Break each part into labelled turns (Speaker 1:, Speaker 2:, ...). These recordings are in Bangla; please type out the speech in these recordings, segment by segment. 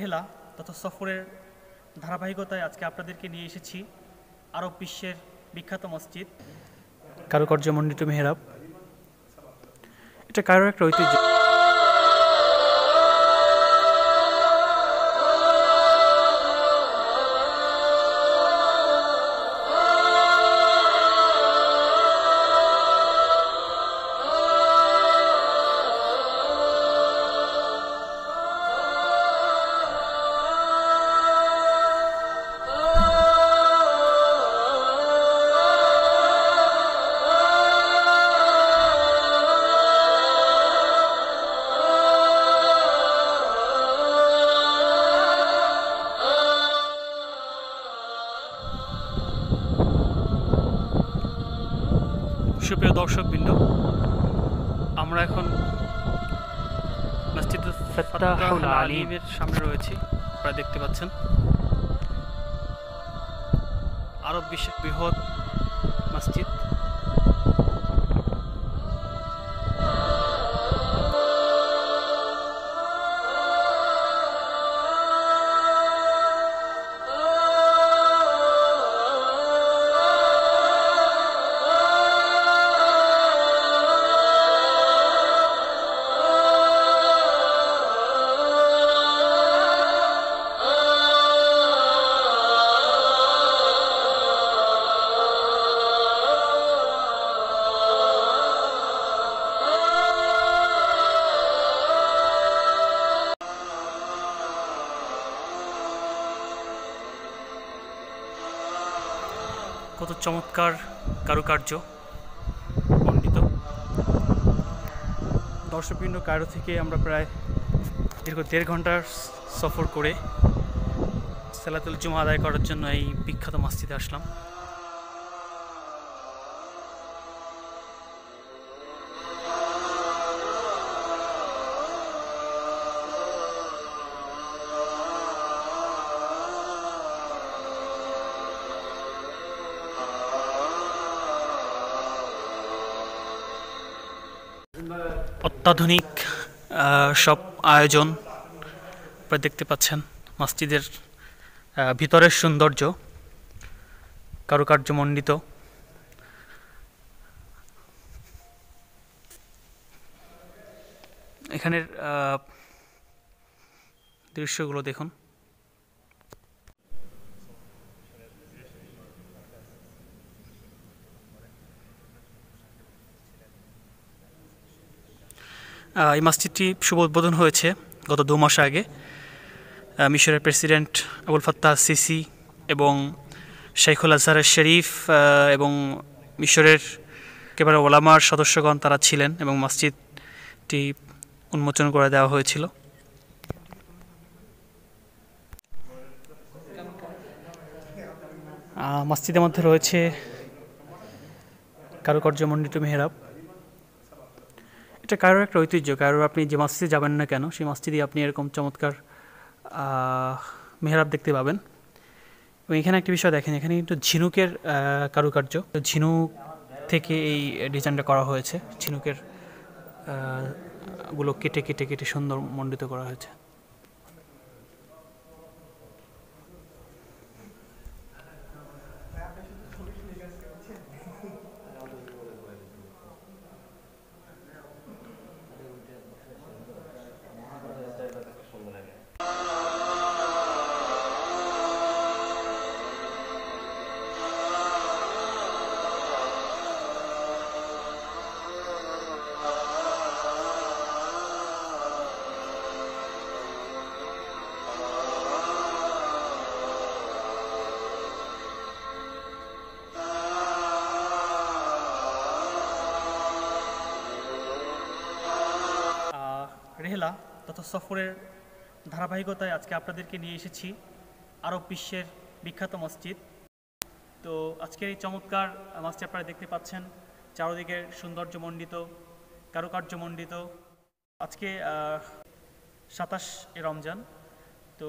Speaker 1: রেহলা তথা সফরের ধারাবাহিকতায় আজকে আপনাদেরকে নিয়ে এসেছি আরব বিশ্বের বিখ্যাত মসজিদ। কারুকার্য মন্ডিত মেহরাব। এটা কারোর একটা ঐতিহ্য। দর্শকবৃন্দ আমরা এখন মসজিদ আলিমের সামনে রয়েছি আপনারা দেখতে পাচ্ছেন। আরব বিশ্বের বৃহৎ মসজিদ চমৎকার কারুকার্য মণ্ডিত দর্শকবৃন্দ কায়রো থেকে আমরা প্রায় দীর্ঘ দেড় ঘণ্টার সফর করে সেলাতুল জুমা আদায় করার জন্য এই বিখ্যাত মসজিদে আসলাম। অত্যাধুনিক সব আয়োজন আপনারা দেখতে পাচ্ছেন মসজিদের ভিতরের সৌন্দর্য কারুকার্যমণ্ডিত। এখানের দৃশ্যগুলো দেখুন। এই মসজিদটি শুভ উদ্বোধন হয়েছে গত দু মাস আগে। মিশরের প্রেসিডেন্ট আবুল ফাত্তাহ সিসি এবং শেখুল আজহারের শরীফ এবং মিশরের একেবারে ওলামার সদস্যগণ তারা ছিলেন এবং মসজিদটি উন্মোচন করে দেওয়া হয়েছিল। মসজিদের মধ্যে রয়েছে কারুকার্যমণ্ডিত মেহরাব। এটা কারোর একটা ঐতিহ্য কারোর আপনি যে মসজিদে যাবেন না কেন, সেই মসজিদে আপনি এরকম চমৎকার মেহরাব দেখতে পাবেন। এবং এখানে একটি বিষয় দেখেন, এখানে কিন্তু ঝিনুকের কারুকার্য। ঝিনুক থেকে এই ডিজাইনটা করা হয়েছে। ঝিনুকেরগুলো কেটে কেটে কেটে সুন্দর মণ্ডিত করা হয়েছে। তথা সফরের ধারাবাহিকতায় আজকে আপনাদেরকে নিয়ে এসেছি আরব বিশ্বের বিখ্যাত মসজিদ। তো আজকের এই চমৎকার মসজিদ আপনারা দেখতে পাচ্ছেন চারদিকের সৌন্দর্যমণ্ডিত, কারুকার্যমণ্ডিত। আজকে সাতাশ এ রমজান, তো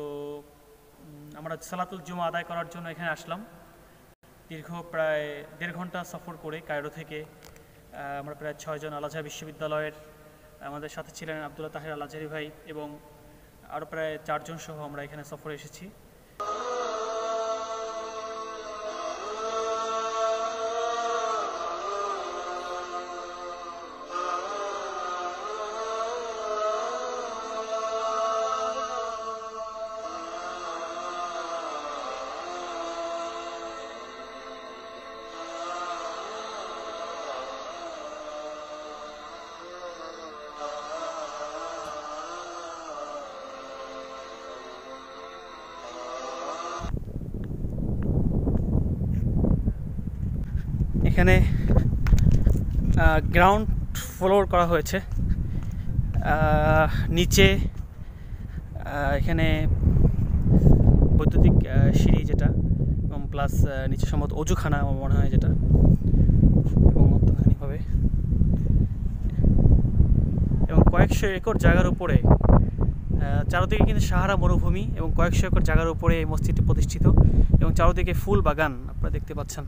Speaker 1: আমরা সালাতুল জুমা আদায় করার জন্য এখানে আসলাম। দীর্ঘ প্রায় দেড় ঘণ্টা সফর করে কায়রো থেকে আমরা প্রায় ছয়জন আলাজা বিশ্ববিদ্যালয়ের আমাদের সাথে ছিলেন আবদুল্লাহ তাহের আলাজারি ভাই এবং আরও প্রায় চারজন সহ আমরা এখানে সফরে এসেছি। এখানে গ্রাউন্ড ফ্লোর করা হয়েছে। নিচে এখানে বৈদ্যুতিক সিঁড়ি যেটা, এবং প্লাস নিচে সম্ভবত অজুখানা আমার মনে হয় যেটা, এবং এবং কয়েকশো একর জায়গার উপরে চারদিকে কিন্তু সাহারা মরুভূমি, এবং কয়েকশো একর জায়গার উপরে এই মসজিদটি প্রতিষ্ঠিত, এবং চারদিকে ফুল বাগান আপনারা দেখতে পাচ্ছেন।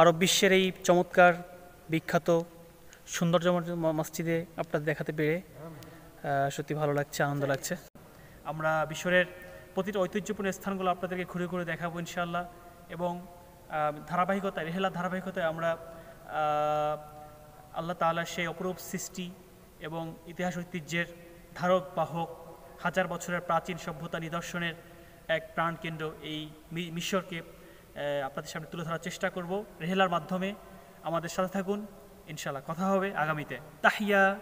Speaker 1: আরব বিশ্বের এই চমৎকার, বিখ্যাত, সৌন্দর্য মসজিদে আপনাদের দেখাতে পেরে সত্যি ভালো লাগছে, আনন্দ লাগছে। আমরা বিশ্বের প্রতিটা ঐতিহ্যপূর্ণ স্থানগুলো আপনাদেরকে ঘুরে ঘুরে দেখাবো ইনশাআল্লাহ এবং ধারাবাহিকতায়, রেহেলা ধারাবাহিকতায় আমরা আল্লাহ তাআলার সেই অপরূপ সৃষ্টি এবং ইতিহাস ঐতিহ্যের ধারক, বাহক, হাজার বছরের প্রাচীন সভ্যতা নিদর্শনের এক প্রাণকেন্দ্র এই মিশরকে আপনাদের সামনে তুলে ধরার চেষ্টা করব। রেহেলার মাধ্যমে আমাদের সাথে থাকুন। ইনশাল্লাহ কথা হবে আগামীতে। তাহিয়া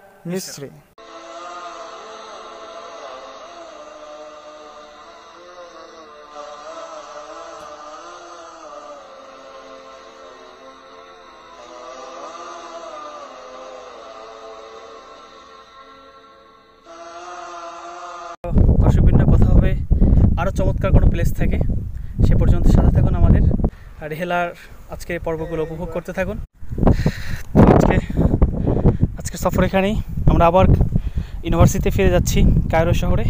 Speaker 1: হবে। আরও চমৎকার কোনো প্লেস থাকে। সে পর্যন্ত সাথে থাকুন আমাদের আর হেলার আজকে পর্বগুলো উপভোগ করতে থাকুন। তো আজকে আজকে সফর এখানেই। আমরা আবার ইউনিভার্সিটিতে ফিরে যাচ্ছি, কায়রো শহরে।